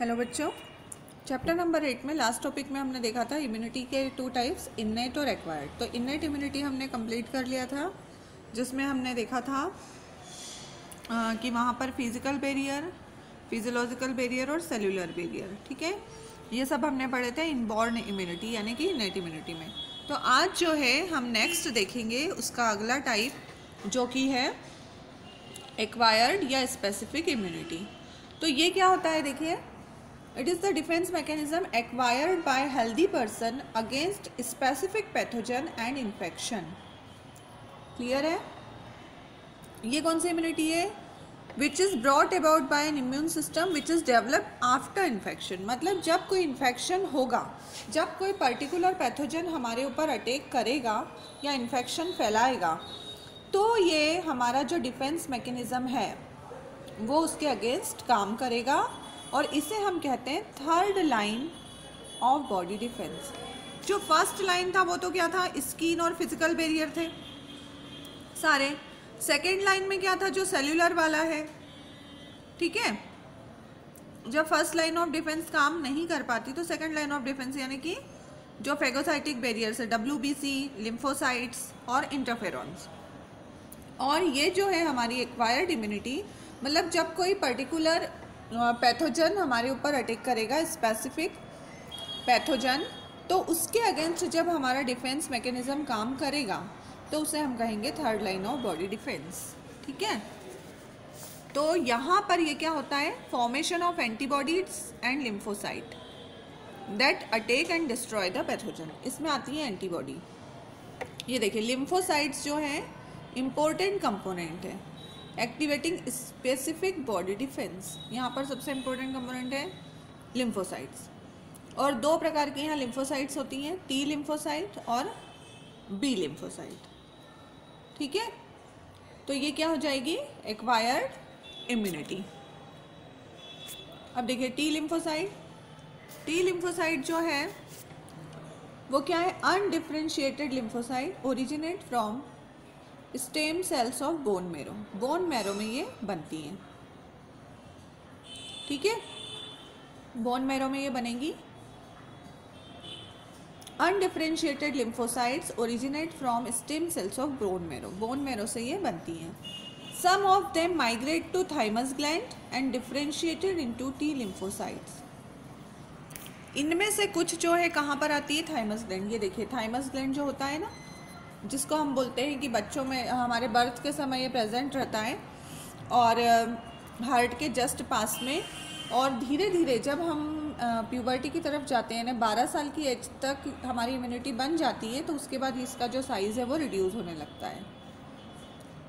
Hello बच्चों। Chapter number eight में last topic में हमने देखा था इम्यूनिटी के टू टाइप्स इननेट और एक्वायर्ड तो इननेट इम्यूनिटी हमने कंप्लीट कर लिया था जिसमें हमने देखा था आ, कि वहाँ पर फ़िज़िकल बैरियर फिजियोलॉजिकल बैरियर और सेलुलर बैरियर ठीक है? ये सब हमने पढ़े थे इनबॉर्न इम्यूनिटी यानी कि इननेट इम्यूनिटी में। तो आज जो है हम नेक्स्ट देखेंगे उसका अगला टाइप जो कि है एक्वायर्ड या स्पेसिफिक इम्यूनिटी तो ये क्या होता है देखिए। It is the defence mechanism acquired by healthy person against specific pathogen and infection clear है? ये कौन सी इम्यूनिटी है? Which is brought about by an immune system which is develop after infection मतलब जब कोई इन्फेक्शन होगा, जब कोई पर्टिकुलर पैथोजन हमारे ऊपर अटैक करेगा या इन्फेक्शन फैलाएगा तो ये हमारा जो डिफेंस मैकेनिज़्म है, वो उसके अगेंस्ट काम करेगा। और इसे हम कहते हैं third line of body defence जो फ़र्स्ट लाइन था वो तो क्या था? स्किन और फ़िज़िकल बैरियर थे। सारे। सेकेंड लाइन में क्या था? जो सेल्यूलर वाला है। ठीक है? जब फ़र्स्ट लाइन ऑफ़ डिफेंस काम नहीं कर पाती तो सेकेंड लाइन ऑफ़ डिफेंस यानी कि जो फेगोसाइटिक बैरियर्स है डब्ल्यू बी सी लिम्फोसाइट्स और इंटरफेरॉन्स और ये जो है हमारी एक्वायर्ड इम्यूनिटी मतलब जब कोई पर्टिकुलर पैथोजन हमारे ऊपर अटैक करेगा स्पेसिफिक पैथोजन तो उसके अगेंस्ट जब हमारा डिफेंस मैकेनिज्म काम करेगा तो उसे हम कहेंगे third line of body defence ठीक है? तो यहाँ पर ये क्या होता है? Formation of antibodies and lymphocyte that attack and destroy the pathogen इसमें आती है एंटीबॉडी ये देखिए लिम्फोसाइट्स जो हैं इम्पोर्टेंट कंपोनेंट है। Activating specific body defence. यहाँ पर सबसे इम्पोर्टेंट कंपोनेंट है लिम्फोसाइट्स और दो प्रकार की यहाँ लिम्फोसाइट्स होती हैं टी लिम्फोसाइट और बी लिम्फोसाइट ठीक है? तो ये क्या हो जाएगी? एक्वायर्ड इम्यूनिटी अब देखिए टी लिम्फोसाइट टी लिम्फोसाइट जो है, वो क्या है? Undifferentiated lymphocyte originate from stem cells of bone marrow. Bone marrow में ये बनती हैं। ठीक है? बोन मैरो में ये बनेगी। Undifferentiated lymphocytes originate from stem cells of bone marrow bone marrow से ये बनती हैं। Some of them migrate to thymus gland and differentiated into T lymphocytes इनमें से कुछ जो है, कहाँ पर आती है? थाइमस ग्लैंड ये देखिए थाइमस ग्लैंड जो होता है ना जिसको हम बोलते हैं कि बच्चों में, हमारे बर्थ के समय ये प्रेजेंट रहता है और हार्ट के जस्ट पास में और धीरे धीरे जब हम प्यूबर्टी की तरफ़ जाते हैं ना बारह साल की एज तक हमारी इम्यूनिटी बन जाती है तो उसके बाद इसका जो साइज़ है वो रिड्यूस होने लगता है।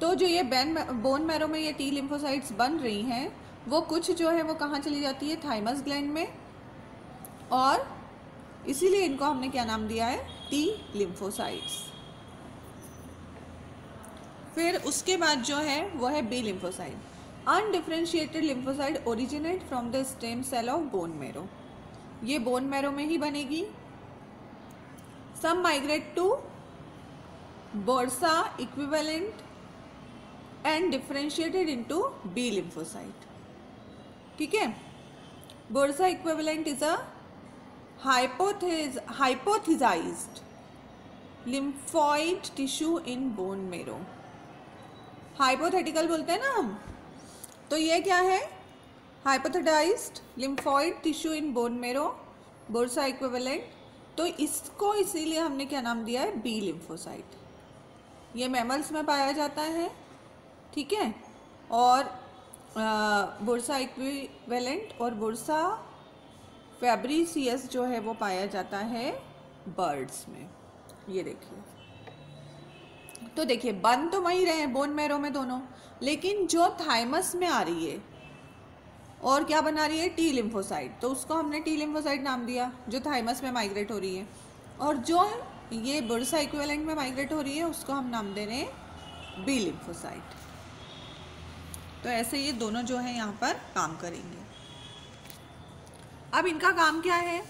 तो जो ये बैन बोन मैरो में ये टी लिम्फोसाइट्स बन रही हैं, वो कुछ जो है वो कहाँ चली जाती है? थाइमस ग्लैंड में और इसीलिए इनको हमने क्या नाम दिया है? टी लिम्फोसाइट्स फिर उसके बाद जो है, वो है B lymphocyte undifferentiated lymphocyte originate from the stem cell of bone marrow ये बोन मैरो में ही बनेगी. Some migrate to bursa equivalent and differentiated into B lymphocyte ठीक है? Bursa equivalent is a hypothesis tissue in bone marrow hypothetical बोलते हैं ना हम। तो ये क्या है? Hypothesised lymphoid tissue in bone marrow bursa equivalent तो इसको इसीलिए हमने क्या नाम दिया है? बी लिम्फोसाइट ये मैमल्स में पाया जाता है, ठीक है? और बोर्सा इक्विवेलेंट और बोर्सा फैब्रीसियस जो है वो पाया जाता है बर्ड्स में। ये देखिए। तो देखिए, बन तो वहीं रहे हैं, बोन मैरो में दोनों। लेकिन जो थाइमस में आ रही है, और क्या बना रही है? टी लिम्फोसाइड तो उसको हमने टी लिम्फोसाइड नाम दिया, जो थाइमस में माइग्रेट हो रही है। और जो ये बुरसा इक्वेलेंट में माइग्रेट हो रही है, उसको हम नाम दे रहे हैं बी लिम्फोसाइड तो ऐसे ये दोनों जो है, यहाँ पर काम करेंगे। अब इनका काम क्या है?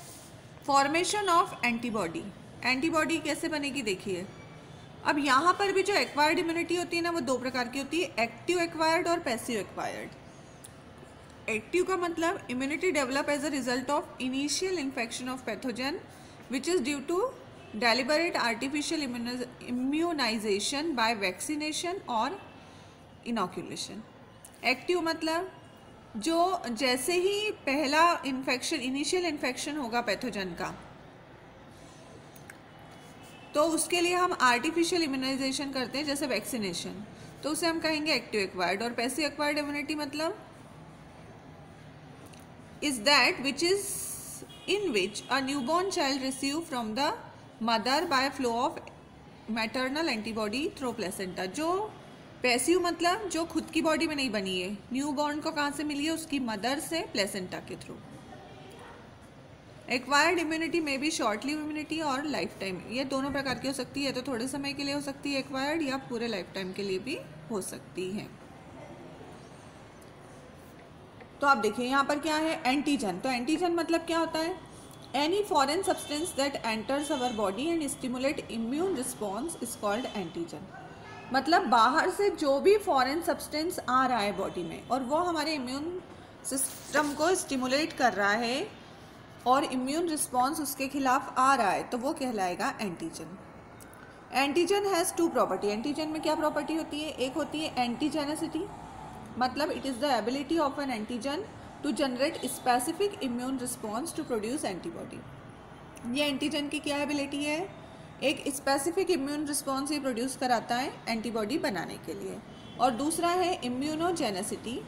Formation of antibody. एंटीबॉडी कैसे बनेगी, देखिए। अब यहाँ पर भी जो एक्वायर्ड इम्यूनिटी होती है ना, वो दो प्रकार की होती है एक्टिव एक्वायर्ड और पैसिव एक्वायर्ड एक्टिव का मतलब immunity develop as a result of initial infection of pathogen which is due to deliberate artificial immunization by vaccination और इनोक्यूलेशन एक्टिव मतलब जो जैसे ही पहला इन्फेक्शन इनिशियल इन्फेक्शन होगा पैथोजन का तो उसके लिए हम आर्टिफिशियल इम्यूनाइजेशन करते हैं, जैसे वैक्सीनेशन तो उसे हम कहेंगे एक्टिव एक्वायर्ड और पैसिव एक्वायर्ड इम्यूनिटी मतलब? Is that which is in which a newborn child receive from the mother by flow of maternal antibody through placenta जो पैसिव मतलब जो खुद की बॉडी में नहीं बनी है। न्यू बॉर्न को कहाँ से मिली है? उसकी मदर से प्लेसेंटा के थ्रू एक्वायर्ड इम्यूनिटी में भी शॉर्ट लिव इम्यूनिटी और लाइफ टाइम ये दोनों प्रकार की हो सकती है तो थोड़े समय के लिए हो सकती है एक्वायर्ड या पूरे लाइफ टाइम के लिए भी हो सकती है। तो आप देखिए, यहाँ पर क्या है? एंटीजन तो एंटीजन मतलब क्या होता है? Any foreign substance that enters our body and stimulate immune response is called antigen मतलब बाहर से जो भी फॉरेन सब्सटेंस आ रहा है बॉडी में और वो हमारे इम्यून सिस्टम को स्टिमुलेट कर रहा है और इम्यून रिस्पॉन्स उसके खिलाफ आ रहा है तो वो कहलाएगा antigen antigen has two property antigen में क्या प्रॉपर्टी होती है? एक होती है एंटीजेनेसिटी मतलब it is the ability of an antigen to generate specific immune response to produce antibody ये एंटीजन की क्या एबिलिटी है? एक स्पेसिफिक इम्यून रिस्पॉन्स ये प्रोड्यूस कराता है एंटीबॉडी बनाने के लिए. और दूसरा है इम्यूनोजेनेसिटी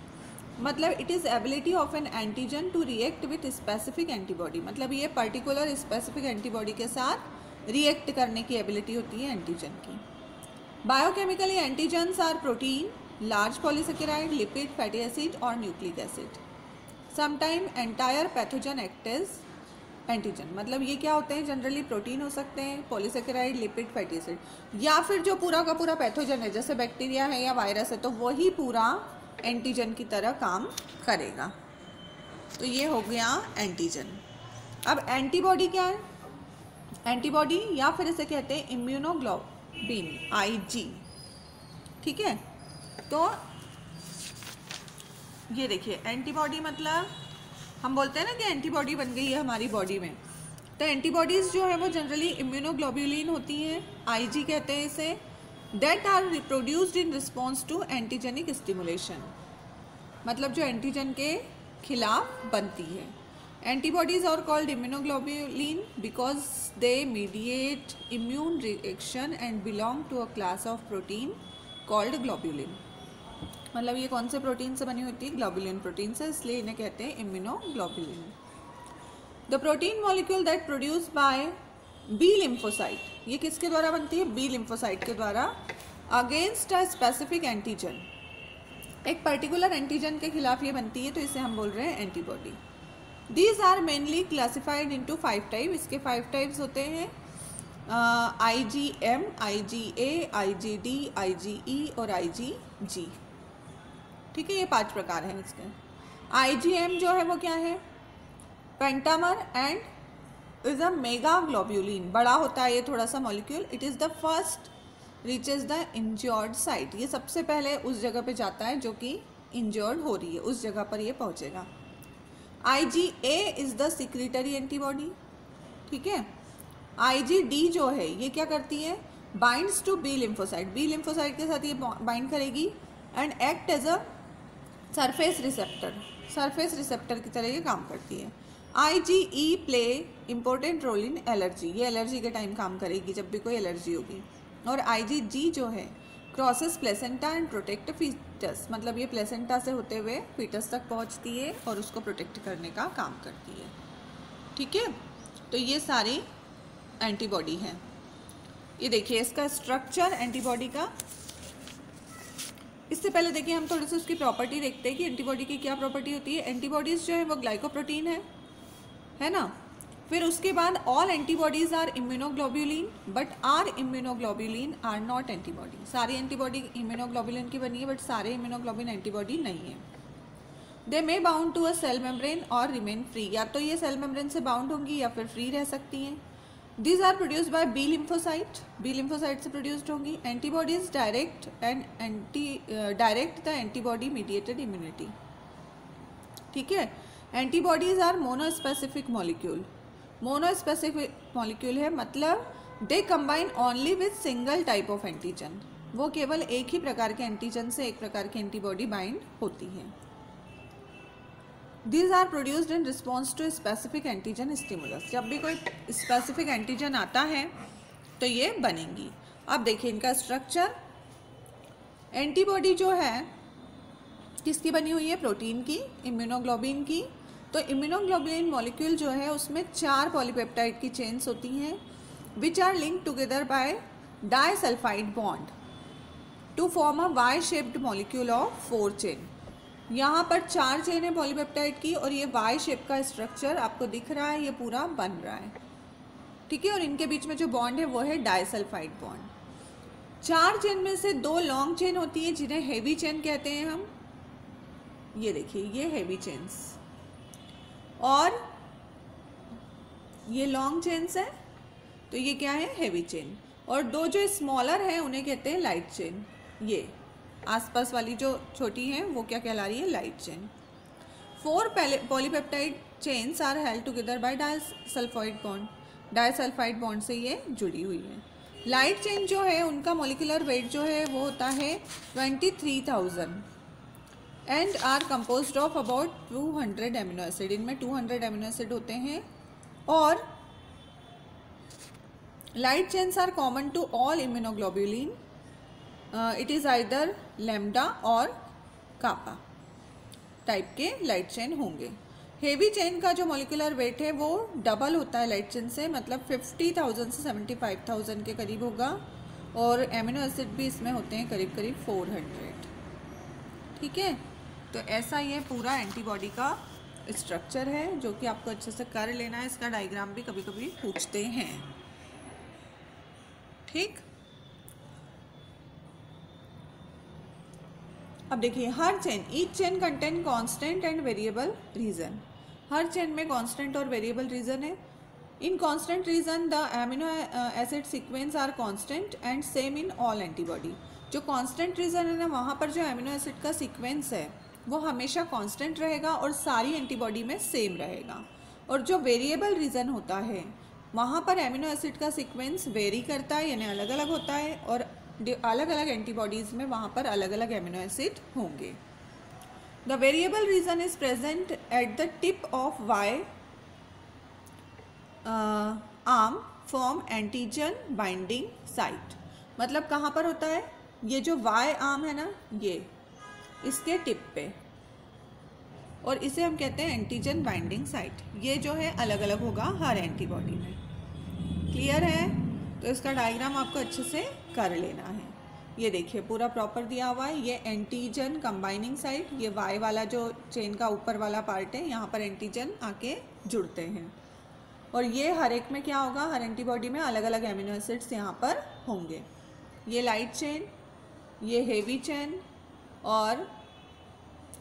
मतलब it is ability of an antigen to react with specific antibody मतलब ये पर्टिकुलर स्पेसिफिक एंटीबॉडी के साथ रिएक्ट करने की एबिलिटी होती है एंटीजन की। Biochemically antigens are protein large polysaccharide lipid fatty acid और nucleic acid sometime entire pathogen act as antigen मतलब ये क्या होते हैं? जनरली प्रोटीन हो सकते हैं पॉलीसेकेराइड लिपिड फैटी एसिड या फिर जो पूरा का पूरा पैथोजन है, जैसे बैक्टीरिया है या वायरस है तो वही पूरा एंटीजन की तरह काम करेगा। तो ये हो गया एंटीजन। अब एंटीबॉडी क्या है? एंटीबॉडी या फिर इसे कहते हैं इम्यूनोग्लोबिन आईजी ठीक है? तो ये देखिए, एंटीबॉडी मतलब हम बोलते हैं ना कि एंटीबॉडी बन गई है हमारी बॉडी में। तो एंटीबॉडीज़ जो है वो जनरली इम्यूनोग्लोब्यूलिन होती हैं आईजी कहते हैं इसे। That are reproduced in response to antigenic stimulation मतलब जो एंटीजन के खिलाफ बनती है। Antibodies are called immunoglobulin because they mediate immune reaction and belong to a class of protein called globulin मतलब ये कौन से प्रोटीन से बनी होती है? ग्लोबुलिन प्रोटीन से, इसलिए इन्हें कहते हैं immunoglobulin the protein molecule that produce by B lymphocyte ये किसके द्वारा बनती है? बी लिम्फोसाइट के द्वारा अगेंस्ट अ स्पेसिफिक एंटीजन एक पर्टिकुलर एंटीजन के खिलाफ ये बनती है तो इसे हम बोल रहे हैं antibody these are mainly classified into five type इसके फाइव टाइप्स होते हैं आई G M I G A I G D I G ई और आई जी जी ठीक है, ये पाँच प्रकार हैं इसके. आई जी एम जो है वो क्या है? Pentamer and is a mega globulin बड़ा होता है ये थोड़ा सा molecule it is the first reaches the injured site ये सबसे पहले उस जगह पे जाता है जो कि इंजर्ड हो रही है. उस जगह पर ये पहुंचेगा। I G A is the secretory antibody ठीक है? आई जी डी जो है, ये क्या करती है? Binds to B lymphocyte B lymphocyte के साथ ये बाइंड करेगी and act as a surface receptor surface receptor की तरह ये काम करती है। I G E play important role in allergy ये एलर्जी के टाइम काम करेगी जब भी कोई एलर्जी होगी। और आई जी जी जो है crosses placenta and protect foetus मतलब ये प्लेसेंटा से होते हुए फीटस तक पहुँचती है और उसको प्रोटेक्ट करने का काम करती है। ठीक है? तो ये सारी एंटीबॉडी हैं। ये देखिए, इसका स्ट्रक्चर एंटीबॉडी का। इससे पहले देखिए, हम थोड़ी सी उसकी प्रॉपर्टी देखते हैं कि एंटीबॉडी की क्या प्रॉपर्टी होती है। एंटीबॉडीज़ जो है, वो ग्लाइकोप्रोटीन है। है ना? फिर उसके बाद all antibodies are immunoglobulin but are immunoglobulin are not antibody सारी एंटीबॉडी इम्यूनोग्लोब्यूलिन की बनी है बट सारे इम्यूनोग्लोबिन एंटीबॉडी नहीं है। They may bound to a cell membrane और रिमेन फ्री या तो ये सेल मेम्ब्रेन से बाउंड होंगी या फिर फ्री रह सकती हैं। These are produce by B lymphocyte B lymphocyte से प्रोड्यूस्ड होंगी। Antibodies direct and anti direct the antibody mediated immunity ठीक है? Antibodies are monospecific molecule monospecific molecule है मतलब they combine only with single type of antigen वो केवल एक ही प्रकार के एंटीजन से एक प्रकार की एंटीबॉडी बाइंड होती है। These are produced in response to specific antigen stimulus जब भी कोई स्पेसिफिक एंटीजन आता है तो ये बनेंगी। अब देखिए इनका स्ट्रक्चर एंटीबॉडी जो है, किसकी बनी हुई है? प्रोटीन की इम्यूनोग्लोबिन की तो इम्यूनोग्लोबिन मॉलिक्यूल जो है, उसमें चार पॉलीपेप्टाइड की चेन्स होती हैं which are link together by disulphide bond to form a Y shaped molecule of four chain यहाँ पर चार चेन है पॉलीपेप्टाइड की, और ये वाई शेप का स्ट्रक्चर आपको दिख रहा है, ये पूरा बन रहा है। ठीक है, और इनके बीच में जो बॉन्ड है, वो है डाइसल्फाइड बॉन्ड चार चेन में से दो लॉन्ग चेन होती है, जिन्हें हेवी चेन कहते हैं हम। ये देखिए, ये हैवी चेन्स और ये लॉन्ग चेन्स है तो ये क्या है? हेवी चेन और दो जो स्मॉलर हैं, उन्हें कहते हैं लाइट चेन ये आसपास वाली जो छोटी हैं, वो क्या कहला रही है? Light chain four polypeptide chains are held together by disulphide bond disulphide bond से ये जुड़ी हुई है. लाइट चेन जो है, उनका मोलिकुलर वेट जो है, वो होता है twenty three thousand and are compose of about two hundred amino acid इनमें टू हंड्रेड एमिनो एसिड होते हैं और light chains are common to all immunoglobulin it is either lambda और कापा टाइप के लाइट चेन होंगे। Heavy chain का जो molecular weight है वो डबल होता है लाइट चेन से मतलब फिफ्टी थाउज़ेंड से सेवेंटी फाइव थाउज़ेंड के करीब होगा और एमिनो एसिड भी इसमें होते हैं करीब करीब फोर हंड्रेड ठीक है? तो ऐसा ये पूरा एंटीबॉडी का स्ट्रक्चर है, जो कि आपको अच्छे से कर लेना है। इसका डायग्राम भी कभी कभी पूछते हैं। ठीक? अब देखिए, हर chain each chain content constant and variable region her chain में कांस्टेंट और वेरिएबल रीजन है। In constant region the amino acid sequence are constant and same in all antibody जो कांस्टेंट रीजन है ना, वहाँ पर जो एमिनो एसिड का सीक्वेंस है वो हमेशा कांस्टेंट रहेगा और सारी एंटीबॉडी में सेम रहेगा। और जो वेरिएबल रीज़न होता है, वहाँ पर एमिनो एसिड का सीक्वेंस वेरी करता है, यानी अलग अलग होता है और अलग अलग एंटीबॉडीज़ में वहाँ पर अलग अलग एमिनो एसिड होंगे the variable region is present at the tip of Y arm form antigen binding site मतलब कहाँ पर होता है? ये जो वाई आर्म है ना, ये। इसके टिप पे। और इसे हम कहते हैं एंटीजन बाइंडिंग साइट ये जो है अलग अलग होगा हर एंटीबॉडी में। क्लियर है? तो इसका डायग्राम आपको अच्छे से कर लेना है। ये देखिए, पूरा प्रॉपर दिया हुआ है। ये एंटीजन कंबाइनिंग साइट ये वाई वाला जो चेन का ऊपर वाला पार्ट है, यहाँ पर एंटीजन आके जुड़ते हैं। और ये हर एक में क्या होगा? हर एंटीबॉडी में अलग अलग एमिनो एसिड्स यहाँ पर होंगे। ये लाइट चेन ये हेवी चेन और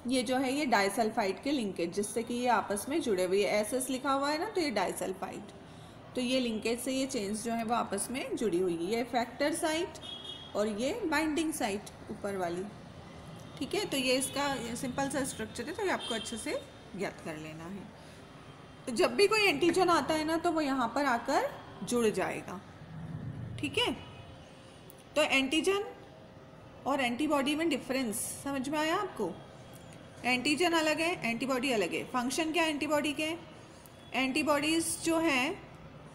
ये जो है, ये डाइसल्फाइड के लिंकेज जिससे कि ये आपस में जुड़े हुए एस एस लिखा हुआ है ना तो ये डाइसल्फाइड तो ये लिंकेज से ये चेन्स जो है, वो आपस में जुड़ी हुई है। ये फैक्टर साइट और ये बाइंडिंग साइट ऊपर वाली। ठीक है? तो ये इसका सिंपल सा स्ट्रक्चर है तो ये आपको अच्छे से ज्ञात कर लेना है। तो जब भी कोई एंटीजन आता है ना तो वो यहाँ पर आकर जुड़ जाएगा। ठीक है? तो एंटीजन और एंटीबॉडी में डिफरेंस समझ में आया आपको? एंटीजन अलग है एंटीबॉडी अलग है। फ़ंक्शन क्या एंटीबॉडी के? एंटीबॉडीज़ जो हैं,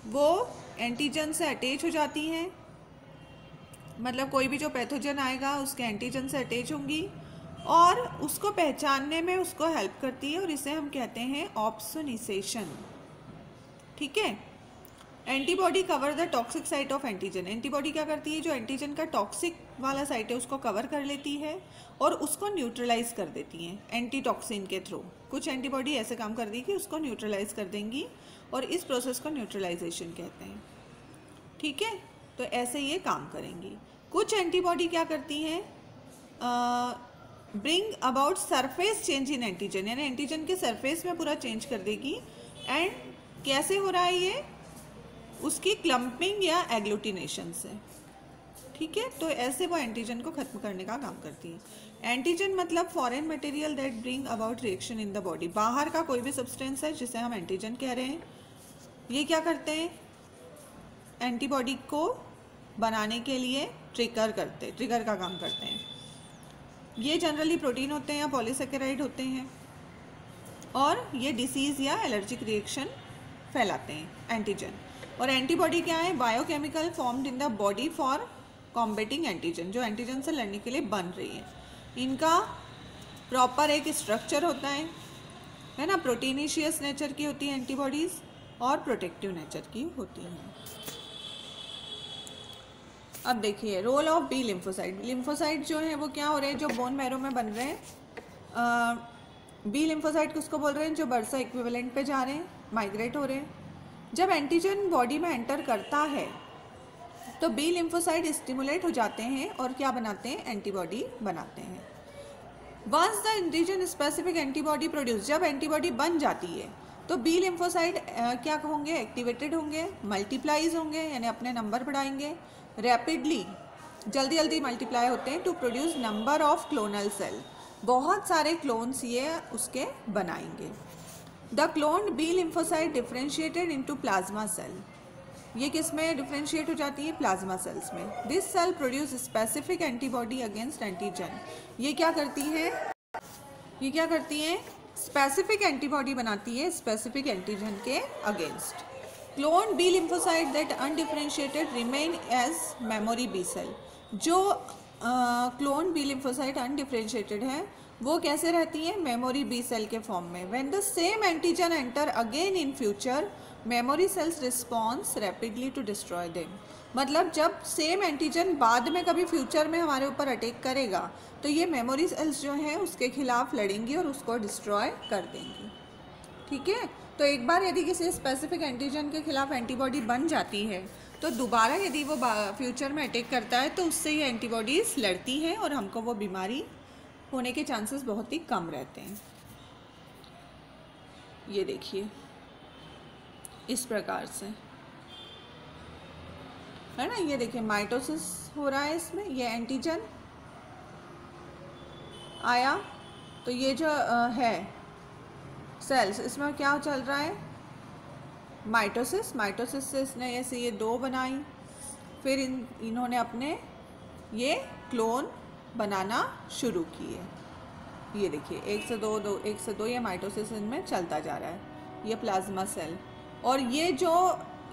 वो एंटीजन से अटैच हो जाती हैं। मतलब कोई भी जो पैथोजन आएगा, उसके एंटीजन से अटैच होंगी और उसको पहचानने में उसको हेल्प करती है और इसे हम कहते हैं ऑप्सोनिसेशन ठीक है? Antibody cover the toxic site of antigen antibody क्या करती है? जो एंटीजन का टॉक्सिक वाला साइट है, उसको कवर कर लेती है और उसको न्यूट्रलाइज कर देती हैं एंटीटॉक्सिन के थ्रू कुछ एंटीबॉडी ऐसे काम कर दी कि उसको न्यूट्रलाइज कर देंगी और इस प्रोसेस को न्यूट्रलाइजेशन कहते हैं। ठीक है? तो ऐसे ये काम करेंगी। कुछ एंटीबॉडी क्या करती हैं? Bring about surface change in antigen यानी एंटीजन के सरफेस में पूरा चेंज कर देगी। एंड कैसे हो रहा है ये? उसकी क्लम्पिंग या एग्लूटिनेशन से। ठीक है? तो ऐसे वो एंटीजन को ख़त्म करने का काम करती है। एंटीजन मतलब foreign material that bring about reaction in the body बाहर का कोई भी सब्सटेंस है जिसे हम एंटीजन कह रहे हैं, ये क्या करते हैं? एंटीबॉडी को बनाने के लिए ट्रिगर करते ट्रिगर का काम करते हैं। ये जनरली प्रोटीन होते हैं या पॉलीसेकेराइड होते हैं और ये डिसीज़ या एलर्जिक रिएक्शन फैलाते हैं एंटीजन और एंटीबॉडी क्या है? Biochemical formed in the body for combating antigen जो एंटीजन से लड़ने के लिए बन रही है। इनका प्रॉपर एक स्ट्रक्चर होता है है ना? प्रोटीनिशियस नेचर की होती है एंटीबॉडीज़ और प्रोटेक्टिव नेचर की होती हैं। अब देखिए role of B lymphocyte lymphocyte जो है, वो क्या हो रहे हैं? जो बोन मैरो में बन रहे हैं बी लिम्फोसाइड किसको बोल रहे हैं? जो बर्सा इक्विवेलेंट पे जा रहे हैं माइग्रेट हो रहे हैं। जब एंटीजन बॉडी में एंटर करता है तो बी लिम्फोसाइड स्टिमुलेट हो जाते हैं और क्या बनाते हैं? एंटीबॉडी बनाते हैं। Once the antigen specific antibody produce जब एंटीबॉडी बन जाती है तो बी लिम्फोसाइड क्या होंगे? एक्टिवेटेड होंगे मल्टीप्लाइज होंगे, यानी अपने नंबर बढ़ाएँगे। रैपिडली जल्दी जल्दी मल्टीप्लाई होते हैं to produce number of clonal cell बहुत सारे क्लोन्स ये उसके बनाएँगे। The clone B lymphocyte differentiated into plasma cell ये किसमें डिफ्रेंशिएट हो जाती है? प्लाज्मा सेल्स में। This cell produce specific antibody against antigen ये क्या करती है? ये क्या करती हैं? स्पेसिफिक एंटीबॉडी बनाती है स्पेसिफिक एंटीजन के against clone B lymphocyte that undifferentiated remain as memory B cell जो क्लोन बी लिम्फोसाइड अनडिफ्रेंशिएटेड है, वो कैसे रहती है? मेमोरी बी सेल के फॉर्म में। When the same antigen enter again in future memory cells response rapidly to destroy them. मतलब जब सेम एंटीजन बाद में कभी फ्यूचर में हमारे ऊपर अटैक करेगा तो ये मेमोरी सेल्स जो हैं उसके खिलाफ लड़ेंगी और उसको डिस्ट्रॉय कर देंगी। ठीक है? तो एक बार यदि किसी स्पेसिफिक एंटीजन के खिलाफ एंटीबॉडी बन जाती है तो दोबारा यदि वो फ्यूचर में अटैक करता है तो उससे ये एंटीबॉडीज़ लड़ती हैं और हमको वो बीमारी होने के चांसेस बहुत ही कम रहते हैं। ये देखिए। इस प्रकार से। है ना? ये देखिए, माइटोसिस हो रहा है इसमें, ये एंटीजन आया। तो ये जो है सेल्स इसमें क्या चल रहा है? माइटोसिस। माइटोसिस से इसने ऐसे ये दो बनाई। फिर इन, इन्होंने अपने ये क्लोन बनाना शुरू किए। ये देखिए, एक से दो दो, एक से दो ये माइटोसिस इनमें चलता जा रहा है। ये प्लाज्मा सेल और ये जो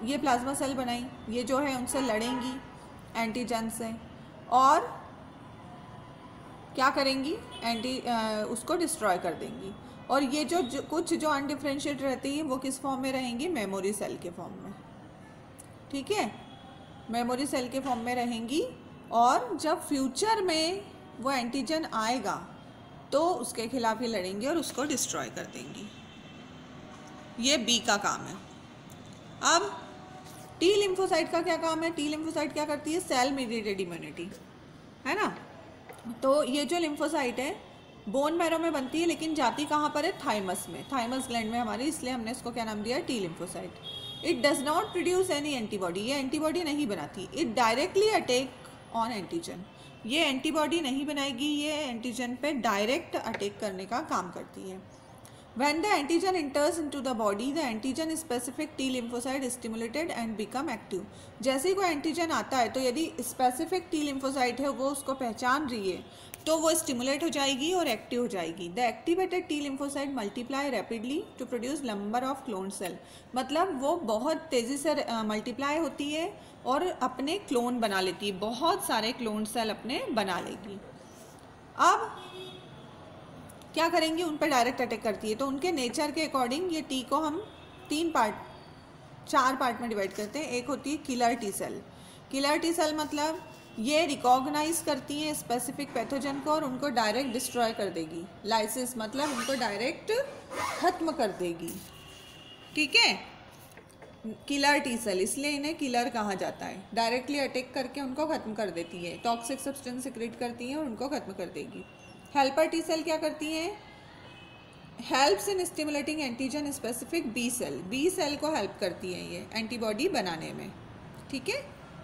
ये प्लाज्मा सेल बनाई ये जो है उनसे लड़ेंगी एंटीजन से। और क्या करेंगी? एंटी आ, उसको डिस्ट्रॉय कर देंगी। और ये जो, जो कुछ जो अनडिफ्रेंशिएट रहती हैं वो किस फॉर्म में रहेंगी? मेमोरी सेल के फॉर्म में। ठीक है? मेमोरी सेल के फॉर्म में रहेंगी और जब फ्यूचर में वो एंटीजन आएगा तो उसके खिलाफ ही लड़ेंगी और उसको डिस्ट्रॉय कर देंगी। ये बी का काम है। अब टी लिम्फोसाइट का क्या काम है? टी लिम्फोसाइट क्या करती है? सेल मीडिएटेड इम्यूनिटी है ना? तो ये जो लिम्फोसाइट है बोन मैरो में बनती है, लेकिन जाती कहाँ पर है? थाइमस में. थाइमस ग्लैंड में हमारी, इसलिए हमने इसको क्या नाम दिया? T lymphocyte it does not produce any antibody ये एंटीबॉडी नहीं बनाती. It directly attack on antigen ये एंटीबॉडी नहीं बनाएगी, ये एंटीजन पे डायरेक्ट अटैक करने का काम करती है. When the antigen enters into the body, the antigen specific T lymphocyte is stimulated and become active. जैसे ही कोई एंटीजन आता है तो यदि स्पेसिफिक टी लिम्फोसाइट है वो उसको पहचान रही है तो वो स्टिमुलेट हो जाएगी और एक्टिव हो जाएगी. The activated T lymphocyte multiply rapidly to produce number of clone cell मतलब वो बहुत तेज़ी से मल्टीप्लाई होती है और अपने क्लोन बना लेती है. बहुत सारे क्लोन सेल अपने बना लेगी. अब क्या करेंगी? उन पर डायरेक्ट अटैक करती है। तो उनके नेचर के अकॉर्डिंग ये टी को हम तीन पार्ट चार पार्ट में डिवाइड करते हैं। एक होती है killer T cell killer T cell मतलब ये रिकॉग्नाइज करती हैं स्पेसिफिक पैथोजन को और उनको डायरेक्ट डिस्ट्रॉय कर देगी। लाइसिस मतलब उनको डायरेक्ट ख़त्म कर देगी। ठीक है? किलर टी सेल इसलिए इन्हें किलर कहा जाता है। डायरेक्टली अटैक करके उनको ख़त्म कर देती है। टॉक्सिक सब्सटेंस सिक्रेट करती हैं और उनको ख़त्म कर देगी। हेल्पर टी सेल क्या करती हैं? Helps in stimulating antigen specific B cell B cell को हेल्प करती हैं ये एंटीबॉडी बनाने में। ठीक है?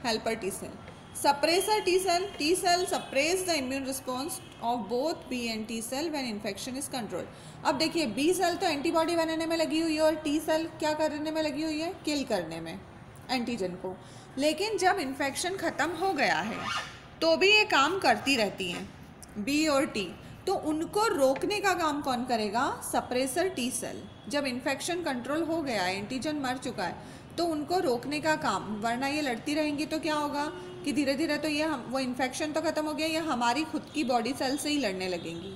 Helper T cell suppressor T cell T cell suppress the immune response of both B and T cell when infection is controlled. अब देखिए बी सेल तो एंटीबॉडी बनाने में लगी हुई है और टी सेल क्या करने में लगी हुई है? किल करने में एंटीजन को। लेकिन जब इन्फेक्शन ख़त्म हो गया है तो भी ये काम करती रहती हैं। बी और टी तो उनको रोकने का काम कौन करेगा? सप्रेसर टी सेल जब इन्फेक्शन कंट्रोल हो गया है एंटीजन मर चुका है तो उनको रोकने का काम, वरना ये लड़ती रहेंगी तो क्या होगा? कि धीरे धीरे तो ये हम, वो इन्फेक्शन तो ख़त्म हो गया, ये हमारी खुद की बॉडी सेल से ही लड़ने लगेंगी।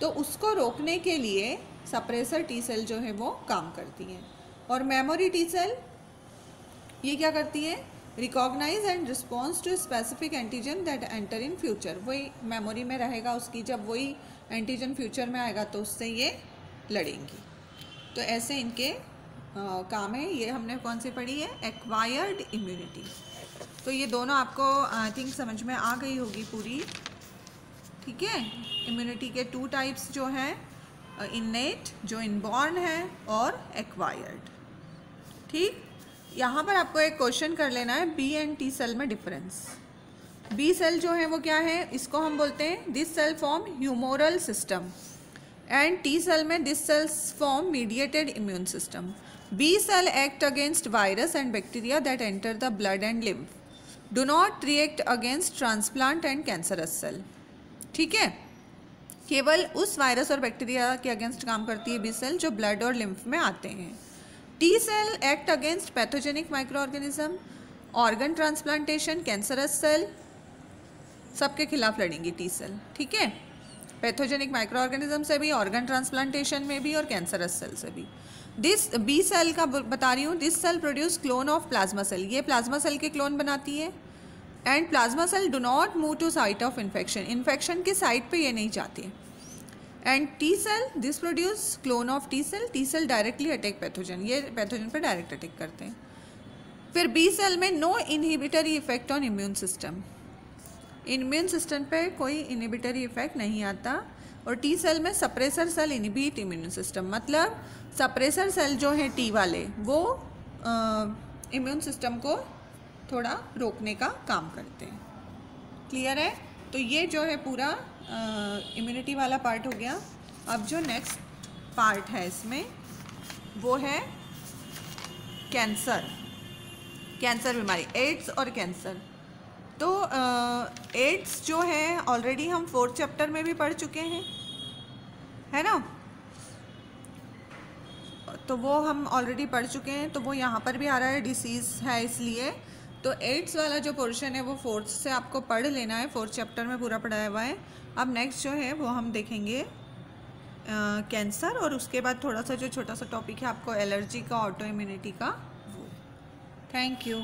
तो उसको रोकने के लिए सप्रेसर टी सेल जो है वो काम करती हैं। और मेमोरी टी सेल ये क्या करती है? Recognise and response to specific antigen that enter in future वही मेमोरी में रहेगा उसकी। जब वही एंटीजन फ्यूचर में आएगा तो उससे ये लड़ेंगी। तो ऐसे इनके आ, काम है। ये हमने कौन सी पढ़ी है? एक्वायर्ड इम्यूनिटी तो ये दोनों आपको आई थिंक समझ में आ गई होगी पूरी। ठीक है? इम्यूनिटी के टू टाइप्स जो हैं इननेट जो इनबॉर्न है और एक्वायर्ड ठीक? यहाँ पर आपको एक क्वेश्चन कर लेना है बी एंड टी सेल में डिफरेंस बी सेल जो है वो क्या है? इसको हम बोलते हैं this cell form humoral system and T cell में this cells form mediated immune system B cell act against virus and bacteria that enter the blood and lymph. Do not react against transplant and cancerous cell ठीक है? केवल उस virus और bacteria के against काम करती है बी सेल जो ब्लड और लिम्फ में आते हैं। T cell act against pathogenic microorganism organ transplantation cancerous cell सबके खिलाफ लड़ेंगी टी सेल ठीक है? पैथोजेनिक माइक्रो ऑर्गेनिज्म से भी ऑर्गन ट्रांसप्लांटेशन में भी और कैंसरस सेल से भी। दिस बी सेल का बता रही हूँ this cell produce clone of plasma cell ये प्लाज्मा सेल के क्लोन बनाती है। And plasma cell do not move to site of infection infection के साइट पे ये नहीं जाती। And T cell this produce clone of T cell T cell directly attack pathogen ये पैथोजन पर डायरेक्ट अटैक करते हैं। फिर बी सेल में no inhibitory effect on immune system immune system पे कोई इनहिबिटरी इफ़ेक्ट नहीं आता। और टी सेल में suppressor cell inhibit immune system मतलब सप्रेसर सेल जो है टी वाले, वो इम्यून सिस्टम को थोड़ा रोकने का काम करते हैं। क्लियर है? तो ये जो है पूरा इम्यूनिटी वाला पार्ट हो गया। अब जो नेक्स्ट पार्ट है इसमें, वो है कैंसर कैंसर बीमारी एड्स और कैंसर तो एड्स जो है ऑलरेडी हम फोर्थ चैप्टर में भी पढ़ चुके हैं। है ना? तो वो हम ऑलरेडी पढ़ चुके हैं तो वो यहाँ पर भी आ रहा है डिसीज़ है इसलिए। तो एट्स वाला जो पोर्शन है वो फोर्थ से आपको पढ़ लेना है, फोर्थ चैप्टर में पूरा पढ़ाया हुआ है। अब नेक्स्ट जो है वो हम देखेंगे कैंसर और उसके बाद थोड़ा सा जो छोटा सा टॉपिक है आपको एलर्जी का ऑटो इम्यूनिटी का, वो। Thank you